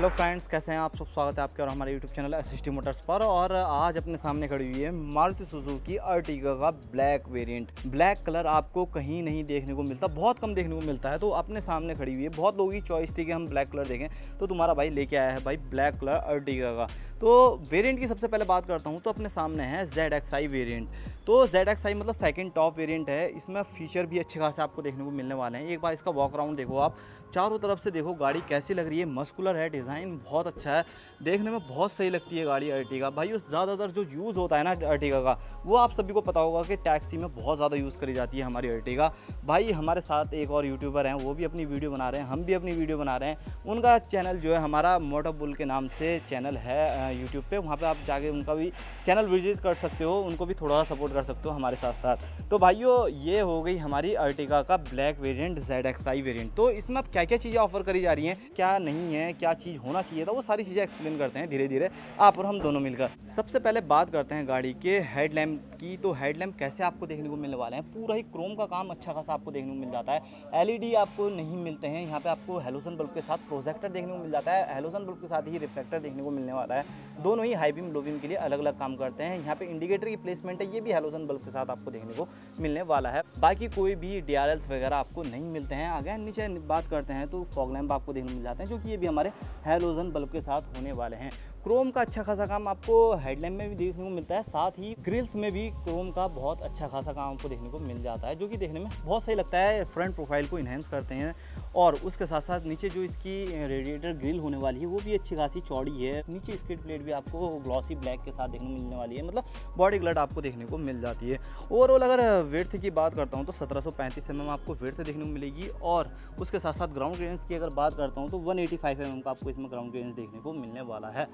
Hello friends, कैसे हैं आप सब? स्वागत है आपके और हमारे यूट्यूब चैनल एस मोटर्स पर। और आज अपने सामने खड़ी हुई है मारुति सुजुकी अर्टिगा का ब्लैक वेरिएंट ब्लैक कलर आपको कहीं नहीं देखने को मिलता, बहुत कम देखने को मिलता है। तो अपने सामने खड़ी हुई है, बहुत लोगों की चॉइस थी कि हम ब्लैक कलर देखें। तो तुम्हारा भाई लेके आया है भाई ब्लैक कलर अर्टिगा का। तो वेरियंट की सबसे पहले बात करता हूँ तो अपने सामने है जेड एक्स आई वेरियंट तो जेड एक्स आई मतलब सेकेंड टॉप वेरियंट है। इसमें फीचर भी अच्छे खासे आपको देखने को मिलने वाले हैं। एक बार इसका वॉक राउंड देखो आप। चारों तरफ़ से देखो, गाड़ी कैसी लग रही है? मस्कुलर है डिज़ाइन बहुत अच्छा है। देखने में बहुत सही लगती है गाड़ी अर्टिगा भाई, उस ज़्यादातर जो यूज़ होता है ना अर्टिगा का, वो आप सभी को पता होगा कि टैक्सी में बहुत ज़्यादा यूज़ करी जाती है हमारी अर्टिगा भाई, हमारे साथ एक और यूट्यूबर हैं, वो भी अपनी वीडियो बना रहे हैं, हम भी अपनी वीडियो बना रहे हैं। उनका चैनल जो है, हमारा मोटो बुल के नाम से चैनल है यूट्यूब पर वहाँ पर आप जाके उनका भी चैनल विज़िट कर सकते हो, उनको भी थोड़ा सा सपोर्ट कर सकते हो हमारे साथ साथ। तो भाइयों, ये हो गई हमारी अर्टिगा का black variant Z X I variant तो इसमें अब क्या क्या चीज़ें ऑफ़र करी जा रही हैं, क्या नहीं है, क्या चीज़ होना चाहिए था, वो सारी चीज़ें एक्सप्लेन करते हैं धीरे धीरे आप और हम दोनों मिलकर। सबसे पहले बात करते हैं गाड़ी के हेडलैम्प की तो हेडलैम्प कैसे आपको देखने को मिलने वाले हैं? पूरा ही क्रोम का काम अच्छा खासा आपको देखने को मिल जाता है। एलईडी आपको नहीं मिलते हैं, यहाँ पे आपको हेलोसन बल्ब के साथ प्रोजेक्टर देखने को मिल जाता है। हेलोसन बल्ब के साथ ही रिफ्लेक्टर देखने को मिलने वाला है। दोनों ही हाई बीम लो बीम के लिए अलग अलग काम करते हैं। यहाँ पे इंडिकेटर की प्लेसमेंट है, ये भी हेलोसन बल्ब के साथ आपको देखने को मिलने वाला है। बाकी कोई भी डी वगैरह आपको नहीं मिलते हैं। आगे नीचे बात करते हैं तो फॉग लैम्प आपको देखने को मिल जाते हैं, जो कि ये भी हमारे हेलोजन बल्ब के साथ होने वाले हैं। क्रोम का अच्छा खासा काम आपको हेडलैम्प में भी देखने को मिलता है, साथ ही ग्रिल्स में भी क्रोम का बहुत अच्छा खासा काम आपको देखने को मिल जाता है, जो कि देखने में बहुत सही लगता है। फ्रंट प्रोफ़ाइल को इन्हेंस करते हैं। और उसके साथ साथ नीचे जो इसकी रेडिएटर ग्रिल होने वाली है, वो भी अच्छी खासी चौड़ी है। नीचे स्किट प्लेट भी आपको ग्लॉसी ब्लैक के साथ देखने को मिलने वाली है। मतलब बॉडी ग्लड आपको देखने को मिल जाती है। ओवरऑल अगर वेथ की बात करता हूँ तो सत्रह सौ पैंतीस एम आपको वेथ देखने को मिलेगी और उसके साथ साथ ग्राउंड क्लियरेंस की अगर बात करता हूँ तो वन एटी एम का आपको इसमें ग्राउंड क्लियरेंस देखने को मिलने वाला है।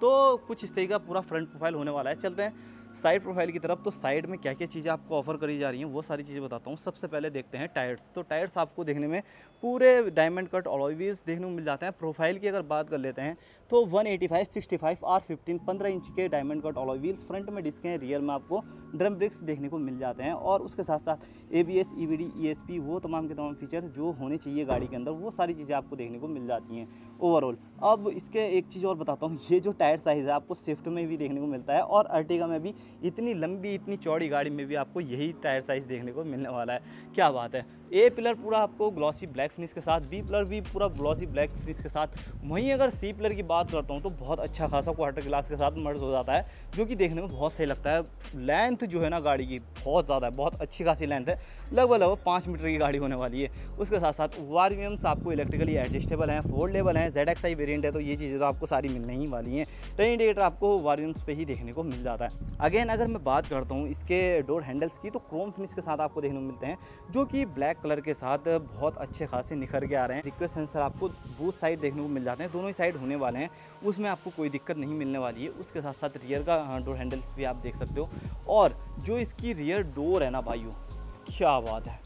तो कुछ इस तरीके का पूरा फ्रंट प्रोफ़ाइल होने वाला है। चलते हैं। साइड प्रोफ़ाइल की तरफ़ तो साइड में क्या क्या चीज़ें आपको ऑफ़र करी जा रही हैं वो सारी चीज़ें बताता हूँ। सबसे पहले देखते हैं टायर्स तो टायर्स आपको देखने में पूरे डायमंड कट ऑलॉवीज देखने को मिल जाते हैं। प्रोफ़ाइल की अगर बात कर लेते हैं तो 185, 65, आर फिफ्टीन पंद्रह इंच के diamond cut alloy wheels front में डिस्क हैं रियर में आपको ड्रम ब्रिक्स देखने को मिल जाते हैं। और उसके साथ साथ A B S E V D E S P वो तमाम के तमाम फीचर जो होने चाहिए गाड़ी के अंदर वो सारी चीज़ें आपको देखने को मिल जाती हैं ओवरऑल अब इसके एक चीज़ और बताता हूँ ये जो टायर साइज़ है आपको स्विफ्ट में भी देखने को मिलता है और अर्टिगा में भी इतनी लंबी, इतनी चौड़ी गाड़ी में भी आपको यही टायर साइज़ देखने को मिलने वाला है। क्या बात है। ए पिलर पूरा आपको ग्लॉसी ब्लैक फिनिश के साथ बी पिलर भी पूरा ग्लॉसी ब्लैक फिनिश के साथ। वहीं अगर सी पिलर की बात करता हूँ तो बहुत अच्छा खासा क्वार्टर ग्लास के साथ मर्ज हो जाता है, जो कि देखने में बहुत सही लगता है। लेंथ जो है ना गाड़ी की, बहुत ज़्यादा है, बहुत अच्छी खासी लेंथ है। लगभग लगभग पाँच मीटर की गाड़ी होने वाली है। उसके साथ साथ वारियम्स आपको इलेक्ट्रिकली एडजस्टेबल हैं फोल्डेबल हैं जेड एक्स आई वेरियंट है तो ये चीज़ें तो आपको सारी मिलने ही वाली हैं। ट्रेन इंडिकेटर आपको वारियम्स पे ही देखने को मिल जाता है। अगेन अगर मैं बात करता हूँ इसके डोर हैंडल्स की तो क्रोम फिनिश के साथ आपको देखने को मिलते हैं, जो कि ब्लैक कलर के साथ बहुत अच्छे खासे निखर के आ रहे हैं। रिक्वेस्ट सेंसर आपको बूथ साइड देखने को मिल जाते हैं, दोनों ही साइड होने वाले हैं, उसमें आपको कोई दिक्कत नहीं मिलने वाली है। उसके साथ साथ रियर का डोर हैंडल्स भी आप देख सकते हो। और जो इसकी रियर डोर है ना भाइयों, क्या बात है।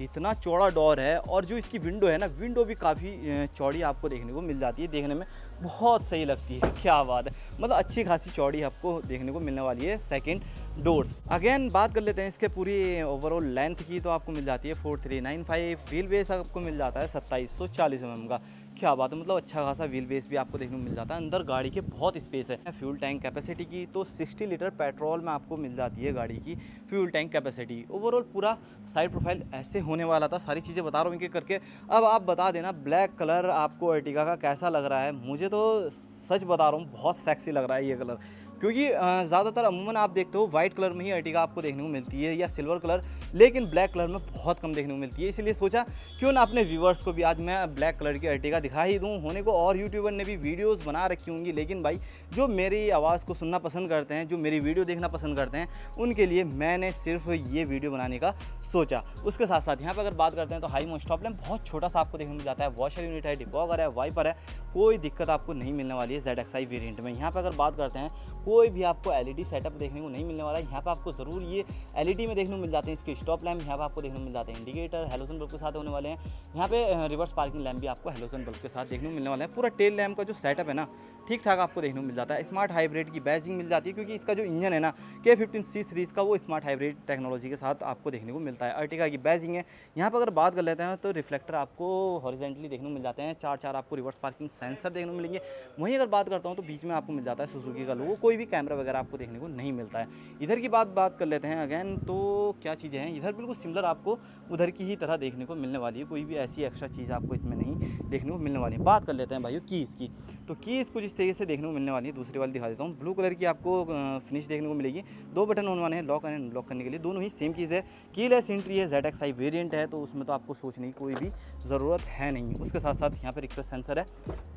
इतना चौड़ा डोर है और जो इसकी विंडो है ना, विंडो भी काफ़ी चौड़ी आपको देखने को मिल जाती है, देखने में बहुत सही लगती है। क्या बात है। मतलब अच्छी खासी चौड़ी आपको देखने को मिलने वाली है सेकंड डोर्स अगेन बात कर लेते हैं इसके पूरी ओवरऑल लेंथ की तो आपको मिल जाती है four three nine five wheel base आपको मिल जाता है सत्ताईस सौ चालीस एम का। क्या बात है मतलब अच्छा खासा व्हील बेस भी आपको देखने को मिल जाता है। अंदर गाड़ी के बहुत स्पेस है। फ्यूल टैंक कैपेसिटी की तो 60 लीटर पेट्रोल में आपको मिल जाती है गाड़ी की फ्यूल टैंक कैपेसिटी ओवरऑल पूरा साइड प्रोफ़ाइल ऐसे होने वाला था। सारी चीज़ें बता रहा हूँ इनके करके। अब आप बता देना ब्लैक कलर आपको अर्टिगा का कैसा लग रहा है? मुझे तो सच बता रहा हूँ, बहुत सेक्सी लग रहा है ये कलर क्योंकि ज़्यादातर अमूमन आप देखते हो वाइट कलर में ही अर्टिगा आपको देखने को मिलती है या सिल्वर कलर, लेकिन ब्लैक कलर में बहुत कम देखने को मिलती है। इसलिए सोचा, क्यों ना अपने व्यूवर्स को भी आज मैं ब्लैक कलर की अर्टिगा दिखा ही दूँ। होने को और यूट्यूबर ने भी वीडियोज़ बना रखी होंगी, लेकिन भाई, जो मेरी आवाज़ को सुनना पसंद करते हैं, जो मेरी वीडियो देखना पसंद करते हैं, उनके लिए मैंने सिर्फ़ ये वीडियो बनाने का सोचा। उसके साथ साथ यहाँ पर अगर बात करते हैं तो हाई मोस्ट लैम्प बहुत छोटा सा आपको देखने को जाता है। वॉशर यूनिट है डिपॉगर है, वाइपर है, कोई दिक्कत आपको नहीं मिलने वाली है जेड एक्स आई वेरियंट में। यहाँ पर अगर बात करते हैं कोई भी आपको एलईडी सेटअप देखने को नहीं मिलने वाला है यहाँ पर आपको ज़रूर ये एलईडी में देखने को मिल जाते हैं इसके स्टॉप लैम्प यहाँ पर आपको देखने को मिल जाते हैं इंडिकेटर हेलोजन बल्ब के साथ होने वाले हैं। यहाँ पे रिवर्स पार्किंग लैम्प भी आपको हेलोजन बल्ब के साथ देखने को मिलने वाला है। पूरा टेल लैम्प का जो सेटअप है ना ठीक ठाक आपको देखने को मिल जाता है। स्मार्ट हाइब्रिड की बैजिंग मिल जाती है क्योंकि इसका जो इंजन है ना के फिफ्टीन सी सीरीज़ का वो स्मार्ट हाइब्रिड टेक्नोलॉजी के साथ आपको देखने को मिलता है। अर्टिका की बैजिंग है। यहाँ पर अगर बात कर लेते हैं तो रिफ्लेक्टर आपको हॉरिजेंटली देखने को मिल जाते हैं। चार चार आपको रिवर्स पार्किंग सेंसर देखने को मिलेंगे। वहीं अगर बात करता हूँ तो बीच में आपको मिल जाता है सुजुकी का लोगो कोई भी कैमरा वगैरह आपको देखने को नहीं मिलता है। इधर की बात बात कर लेते हैं अगैन तो क्या चीज़ें हैं? इधर बिल्कुल सिमिलर आपको उधर की ही तरह देखने को मिलने वाली है। कोई भी ऐसी एक्स्ट्रा चीज़ आपको इसमें नहीं देखने को मिलने वाली है। बात कर लेते हैं भाई कीज़ की। तो कीज़ कुछ इस तरीके से देखने को मिलने वाली है। दूसरी वाली दिखा देता हूँ। ब्लू कलर की आपको फिनिश देखने को मिलेगी। दो बटन ऑन वाले हैं लॉक एंड अनलॉक करने के लिए। दोनों ही सेम चीज़ है। की लेस एंट्री है जेड एक्स आई वेरियंट है तो उसमें तो आपको सोचने की कोई भी ज़रूरत है नहीं। उसके साथ साथ यहाँ पर रिक्वेस्ट सेंसर है।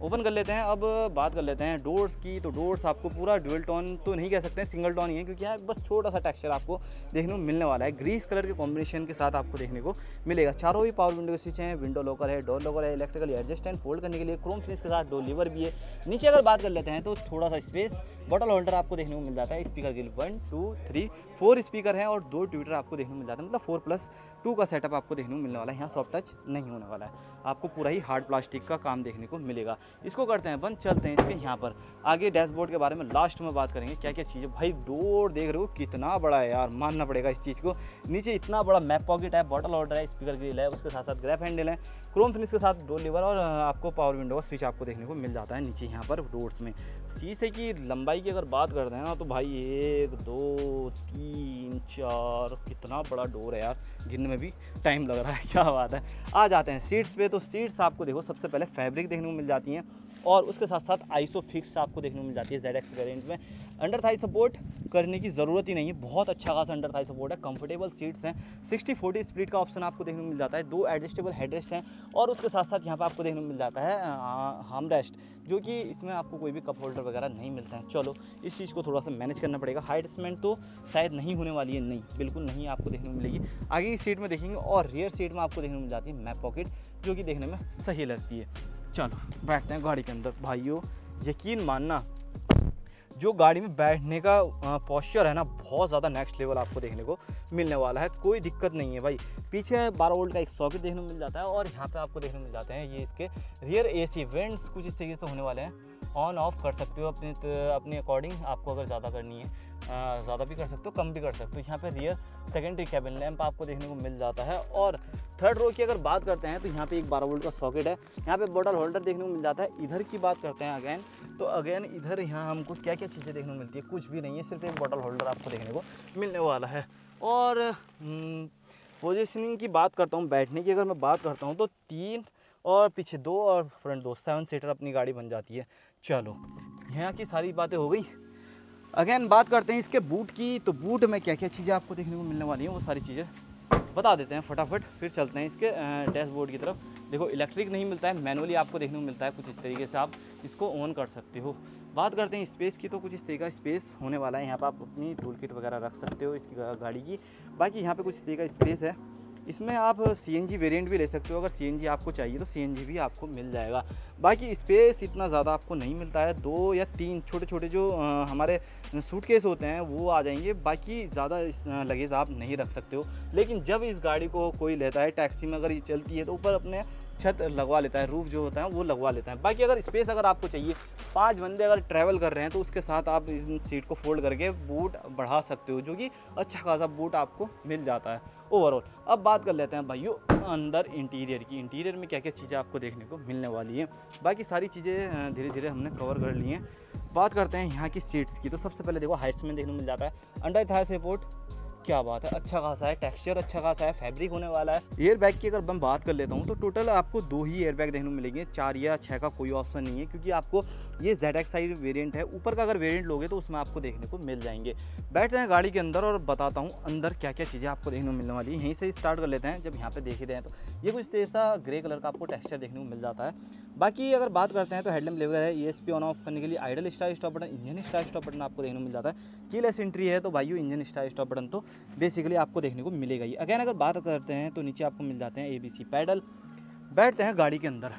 ओपन कर लेते हैं। अब बात कर लेते हैं डोर्स की। तो डोर्स आपको पूरा डुअल टॉन तो नहीं कह सकते सिंगल टॉन ही है, क्योंकि यहाँ बस छोटा सा टेक्सचर आपको देखने को मिलने वाला है। ग्रीस कलर के कॉम्बिनेशन के साथ आपको देखने को मिलेगा। चारों ही पावर विंडो के स्विच हैं। विंडो लॉकर है डोर लॉकर है इलेक्ट्रिकल एडजस्ट एंड फोल्ड करने के लिए। क्रोम फिनिश के साथ डोर लीवर भी है। नीचे अगर बात कर लेते हैं तो थोड़ा सा स्पेस बॉटल होल्डर आपको देखने को मिल जाता है स्पीकर के लिए one two three four speaker हैं और दो ट्विटर आपको देखने को मिल जाता है। मतलब फोर प्लस टू का सेटअप आपको देखने को मिलने वाला है। यहाँ सॉफ्ट टच नहीं होने वाला है। आपको पूरा ही हार्ड प्लास्टिक का काम देखने को मिलेगा। इसको करते हैं बंद चलते हैं इसके यहाँ पर। आगे डैशबोर्ड के बारे में लास्ट में बात करेंगे क्या क्या चीज़ें। भाई डोर देख रहे हो, कितना बड़ा है यार, मानना पड़ेगा इस चीज़ को। नीचे इतना बड़ा मैप पॉकेट है बॉटल ऑर्डर है स्पीकर ग्रिल है, उसके साथ साथ ग्रैप हैंडल है क्रोम फिनिश के साथ डोर लीवर और, आपको पावर विंडो का स्विच आपको देखने को मिल जाता है नीचे यहाँ पर डोर्स में। शीशे की लंबाई की अगर बात करते हैं ना तो भाई एक, दो, तीन, चार, कितना बड़ा डोर है यार, गिनने में भी टाइम लग रहा है, क्या बात है। आ जाते हैं सीट्स पे तो सीट्स आपको देखो, सबसे पहले फैब्रिक देखने को मिल जाती हैं, और उसके साथ साथ आईसो फिक्स आपको देखने को मिल जाती है जेड एक्स वेरियंट में। अंडर थाई सपोर्ट करने की ज़रूरत ही नहीं है, बहुत अच्छा खासा अंडर थाई सपोर्ट है कंफर्टेबल सीट्स हैं। 60 40 स्प्लिट का ऑप्शन आपको देखने को मिल जाता है, दो एडजस्टेबल हेडरेस्ट हैं, और उसके साथ साथ यहाँ पर आपको देखने को मिल जाता है हार्म रेस्ट जो कि इसमें आपको कोई भी कप होल्डर वगैरह नहीं मिलता है। चलो इस चीज़ को थोड़ा सा मैनेज करना पड़ेगा। हाइट एडजस्टमेंट तो शायद नहीं होने वाली है। नहीं, बिल्कुल नहीं आपको देखने को मिलेगी। आगे की सीट में देखेंगे और रियर सीट में आपको देखने को मिल जाती है मैप पॉकेट जो कि देखने में सही लगती है। चलो, बैठते हैं गाड़ी के अंदर। भाइयों, यकीन मानना, जो गाड़ी में बैठने का पॉस्चर है ना, बहुत ज़्यादा नेक्स्ट लेवल आपको देखने को मिलने वाला है। कोई दिक्कत नहीं है भाई। पीछे बारह वोल्ट का एक सॉकेट देखने को मिल जाता है और यहाँ पे आपको देखने को मिल जाते हैं ये इसके रियर एसी वेंट्स कुछ इस तरीके से होने वाले हैं। ऑन ऑफ़ कर सकते हो अपने अपने अकॉर्डिंग आपको अगर ज़्यादा करनी है ज़्यादा भी कर सकते हो कम भी कर सकते हो। यहाँ पे रियर सेकेंडरी कैबिन लैंप आपको देखने को मिल जाता है। और थर्ड रो की अगर बात करते हैं तो यहाँ पे एक बारह वोल्ट का सॉकेट है। यहाँ पे बॉटल होल्डर देखने को मिल जाता है। इधर की बात करते हैं अगैन तो अगैन इधर यहाँ हमको क्या क्या चीज़ें देखने को मिलती है? कुछ भी नहीं है सिर्फ़ एक बॉटल होल्डर आपको देखने को मिलने वाला है। और पोजिशनिंग हम्म, की बात करता हूँ बैठने की अगर मैं बात करता हूँ तो तीन और पीछे दो और फ्रंट दो सेवन सीटर अपनी गाड़ी बन जाती है। चलो, यहाँ की सारी बातें हो गई। अगेन बात करते हैं इसके बूट की। तो बूट में क्या क्या चीज़ें आपको देखने को मिलने वाली हैं, वो सारी चीज़ें बता देते हैं फटाफट। फिर चलते हैं इसके डैशबोर्ड की तरफ़। देखो इलेक्ट्रिक नहीं मिलता है मैनुअली आपको देखने को मिलता है कुछ इस तरीके से। आप इसको ऑन कर सकते हो। बात करते हैं स्पेस की तो कुछ इस तरीके का स्पेस होने वाला है। यहाँ पर आप अपनी टूल किट वगैरह रख सकते हो इसकी गाड़ी की। बाकी यहाँ पर कुछ इस तरीके का स्पेस है। इसमें आप सी एन जी वेरियंट भी ले सकते हो। अगर सी एन जी आपको चाहिए तो सी एन जी भी आपको मिल जाएगा। बाकी स्पेस इतना ज़्यादा आपको नहीं मिलता है। दो या तीन छोटे छोटे जो हमारे सूटकेस होते हैं, वो आ जाएँगे। बाकी ज़्यादा लगेज आप नहीं रख सकते हो। लेकिन जब इस गाड़ी को कोई लेता है टैक्सी में अगर ये चलती है तो ऊपर अपने छत लगवा लेता है रूफ जो होता है, वो लगवा लेता है। बाकी अगर स्पेस अगर आपको चाहिए, पाँच बंदे अगर ट्रैवल कर रहे हैं तो उसके साथ आप इस सीट को फोल्ड करके बूट बढ़ा सकते हो, जो कि अच्छा खासा बूट आपको मिल जाता है। ओवरऑल अब बात कर लेते हैं भाइयों, अंदर इंटीरियर की। इंटीरियर में क्या क्या चीज़ें आपको देखने को मिलने वाली हैं? बाकी सारी चीज़ें धीरे धीरे हमने कवर कर ली हैं। बात करते हैं यहाँ की सीट्स की। तो सबसे पहले देखो हाइट्स में देखने मिल जाता है। अंडर था सपोर्ट क्या बात है अच्छा खासा है टेक्सचर अच्छा खासा है फैब्रिक होने वाला है। एयर बैग की अगर मैं बात कर लेता हूँ तो टोटल आपको दो ही एयर बैग देखने को मिलेंगे, चार या छः का कोई ऑप्शन नहीं है, क्योंकि आपको ये जेड एक्स आई वेरियंट है, ऊपर का अगर वेरियंट लोगे तो उसमें आपको देखने को मिल जाएँगे। बैठते हैं गाड़ी के अंदर और बताता हूँ, अंदर क्या क्या चीज़ें आपको देखने को मिलने वाली है। यहीं से स्टार्ट कर लेते हैं, जब यहाँ पे देखे हैं तो। ये कुछ ऐसा ग्रे कलर का आपको टेक्सचर देखने को मिल जाता है। बाकी अगर बात करते हैं तो हेडलैम्प लेवल है ई एस ऑन ऑफ़ करने के लिए idle start stop button engine start stop button आपको देखने को मिल जाता है। कीलेस एंट्री है तो भाई इंजन स्टार स्टॉप बटन तो बेसिकली आपको देखने को मिलेगा ही। अगैन अगर बात करते हैं तो नीचे आपको मिल जाते हैं ए बी सी पैडल। बैठते हैं गाड़ी के अंदर।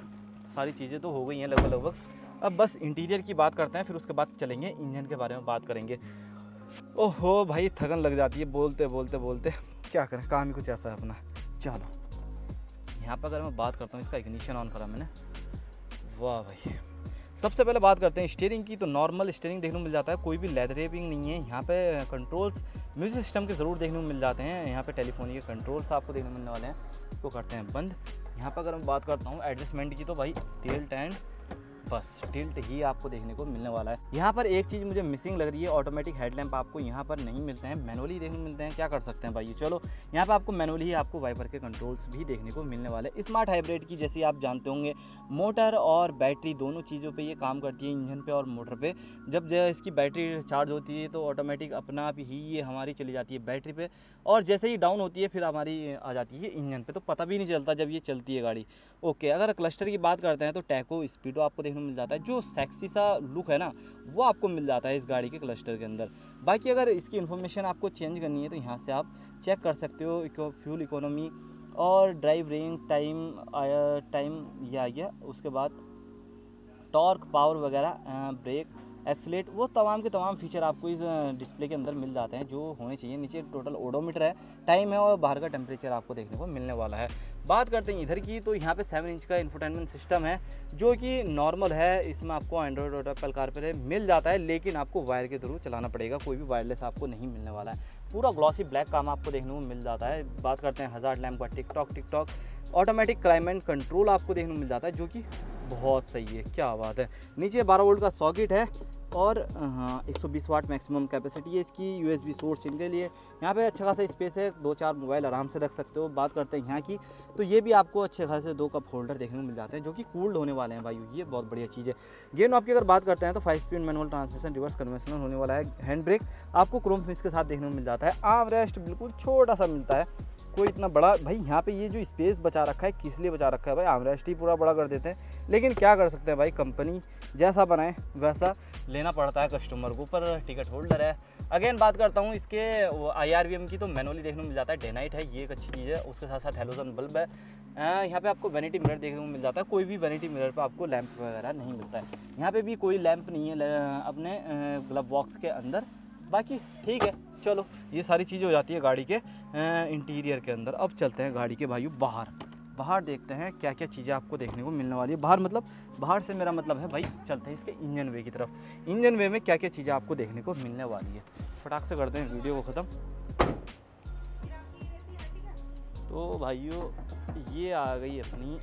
सारी चीज़ें तो हो गई हैं लगभग लगभग। अब बस इंटीरियर की बात करते हैं, फिर उसके बाद चलेंगे इंजन के बारे में बात करेंगे। ओहो, भाई, थकन लग जाती है। बोलते बोलते बोलते। क्या करें? काम ही कुछ ऐसा है अपना। चलो। यहाँ पर अगर मैं बात करता हूँ, इसका इग्निशन ऑन करा मैंने। वाह भाई। सबसे पहले बात करते हैं स्टेयरिंग की। तो नॉर्मल स्टेयरिंग देखने को मिल जाता है। कोई भी लेदर रेपिंग नहीं है। यहाँ पे कंट्रोल्स म्यूज़िक सिस्टम के ज़रूर देखने को मिल जाते हैं। यहाँ पे टेलीफोन के कंट्रोल्स आपको देखने को मिलने वाले हैं। इसको करते हैं बंद। यहाँ पर अगर मैं बात करता हूँ एडजस्टमेंट की तो भाई तेल टेंट बस, टिल्ट ही आपको देखने को मिलने वाला है। यहाँ पर एक चीज़ मुझे मिसिंग लग रही है ऑटोमेटिक हेडलैम्प आपको यहाँ पर नहीं मिलते हैं मैनुअली देखने मिलते हैं, क्या कर सकते हैं भाई? चलो, यहाँ पर आपको मैनुअली ही आपको वाइपर के कंट्रोल्स भी देखने को मिलने वाले स्मार्ट हाइब्रिड की जैसे आप जानते होंगे मोटर और बैटरी दोनों चीज़ों पर ये काम करती है, इंजन पर और मोटर पर जब इसकी बैटरी चार्ज होती है तो ऑटोमेटिक अपना आप ही ये हमारी चली जाती है बैटरी पर और जैसे ही डाउन होती है, फिर हमारी आ जाती है इंजन पर तो पता भी नहीं चलता जब ये चलती है गाड़ी। ओके अगर क्लस्टर की बात करते हैं तो टैको स्पीडो आपको देखने को मिल जाता है। जो सेक्सी सा लुक है ना वो आपको मिल जाता है इस गाड़ी के क्लस्टर के अंदर। बाकी अगर इसकी इन्फॉर्मेशन आपको चेंज करनी है तो यहाँ से आप चेक कर सकते हो इको, फ्यूल इकोनॉमी और ड्राइव रेंज टाइम टाइम ये आ गया। उसके बाद टॉर्क पावर वगैरह ब्रेक एक्सलेट वो तमाम के तमाम फीचर आपको इस डिस्प्ले के अंदर मिल जाते हैं जो होने चाहिए। नीचे टोटल ओडोमीटर है टाइम है और बाहर का टेम्परेचर आपको देखने को मिलने वाला है। बात करते हैं इधर की तो यहाँ पे सेवन इंच का इंफोटेनमेंट सिस्टम है, जो कि नॉर्मल है, इसमें आपको एंड्रॉयड और एप्पल कार पे मिल जाता है, लेकिन आपको वायर के थ्रू चलाना पड़ेगा, कोई भी वायरलेस आपको नहीं मिलने वाला है। पूरा ग्लॉसी ब्लैक काम आपको देखने को मिल जाता है। बात करते हैं हज़ार लैम्प का TikTok TikTok automatic climate control आपको देखने को मिल जाता है, जो कि बहुत सही है, क्या बात है। नीचे बारह वोल्ट का सॉकेट है और हाँ 120 वाट मैक्सिमम कैपेसिटी है इसकी यूएसबी सोर्स इनके लिए। यहाँ पे अच्छा खासा स्पेस है, दो चार मोबाइल आराम से रख सकते हो, बात करते हैं यहाँ की। तो ये भी आपको अच्छे खासे दो कप होल्डर देखने को मिल जाते हैं जो कि कूल्ड होने वाले हैं भाई ये बहुत बढ़िया चीज़ है। गेम ऑफ़ की अगर बात करते हैं तो five speed manual transmission reverse conventional होने वाला है हैंड ब्रेक आपको क्रोम फिनिश के साथ देखने को मिल जाता है आम रेस्ट बिल्कुल छोटा सा मिलता है। कोई इतना बड़ा, भाई यहाँ पे ये जो स्पेस बचा रखा है, किस लिए बचा रखा है भाई? आमरेस्ट ही पूरा बड़ा कर देते हैं। लेकिन क्या कर सकते हैं भाई? कंपनी जैसा बनाए, वैसा लेना पड़ता है कस्टमर को ऊपर टिकट होल्डर है। अगेन बात करता हूँ, इसके आई आर वी एम की तो मैनुअली देखने को मिल जाता है। डेनाइट है, ये एक अच्छी चीज़ है। उसके साथ साथ हेलोजन बल्ब है। यहाँ पे आपको वैनिटी मिरर देखने को मिल जाता है। कोई भी वैनिटी मिरर पे आपको लैंप वगैरह नहीं मिलता है। यहाँ पे भी कोई लैंप नहीं है अपने ग्लब बॉक्स के अंदर। बाकी ठीक है। चलो, ये सारी चीज़ें हो जाती है गाड़ी के इंटीरियर के अंदर। अब चलते हैं गाड़ी के भाइयों बाहर। बाहर देखते हैं क्या क्या चीज़ें आपको देखने को मिलने वाली है। बाहर मतलब बाहर से मेरा मतलब है भाई, चलते हैं इसके इंजन वे की तरफ़। इंजन वे में क्या क्या चीज़ें आपको देखने को मिलने वाली है। फटाक से करते हैं वीडियो को ख़त्म। तो भाइयों, ये आ गई अपनी,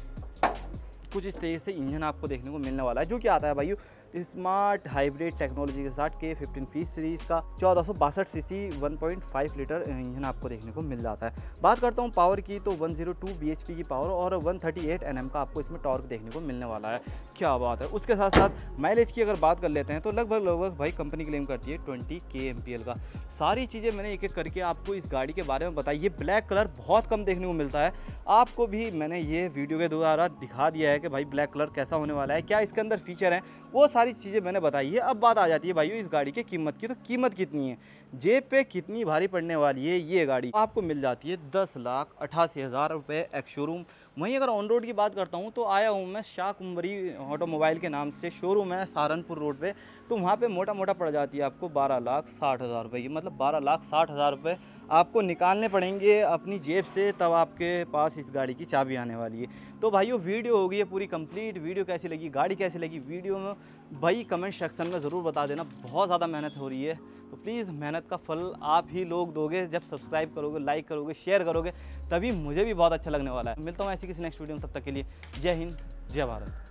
कुछ इस तरीके से इंजन आपको देखने को मिलने वाला है। जो कि आता है भाई स्मार्ट हाइब्रिड टेक्नोलॉजी के साथ के फिफ्टीन फ़ीस सीरीज़ का चौदह सौ बासठ C C one point five litre engine आपको देखने को मिल जाता है। बात करता हूँ पावर की तो one zero two B H P की पावर और one thirty eight N M का आपको इसमें टॉर्क देखने को मिलने वाला है। क्या बात है। उसके साथ साथ माइलेज की अगर बात कर लेते हैं तो लगभग लगभग भाई कंपनी क्लेम करती है ट्वेंटी के एम पी एल का। सारी चीज़ें मैंने एक एक करके आपको इस गाड़ी के बारे में बताई। ये ब्लैक कलर बहुत कम देखने को मिलता है। आपको भी मैंने ये वीडियो के द्वारा दिखा दिया है कि भाई ब्लैक कलर कैसा होने वाला है, क्या इसके अंदर फीचर हैं। वो सारी चीज़ें मैंने बताई है। अब बात आ जाती है भाई इस गाड़ी की कीमत की तो कीमत कितनी है? जेब पे कितनी भारी पड़ने वाली है ये गाड़ी? आपको मिल जाती है दस लाख अठासी हज़ार रुपये एक शोरूम वहीं अगर ऑन रोड की बात करता हूँ तो आया हूँ मैं शाह कुंबरी ऑटोमोबाइल के नाम से शोरूम है सहारनपुर रोड पे। तो वहाँ पे मोटा मोटा पड़ जाती है आपको बारह लाख साठ हज़ार रुपये की। मतलब बारह लाख साठ हज़ार रुपये आपको निकालने पड़ेंगे अपनी जेब से, तब आपके पास इस गाड़ी की चाबी आने वाली है। तो भाइयों वीडियो हो गई है पूरी कंप्लीट वीडियो कैसी लगी, गाड़ी कैसी लगी, वीडियो में भाई कमेंट सेक्शन में ज़रूर बता देना। बहुत ज़्यादा मेहनत हो रही है। तो प्लीज़ मेहनत का फल आप ही लोग दोगे। जब सब्सक्राइब करोगे लाइक करोगे शेयर करोगे, तभी मुझे भी बहुत अच्छा लगने वाला है। मिलता हूँ ऐसी किसी नेक्स्ट वीडियो में तब तक के लिए जय हिंद जय भारत।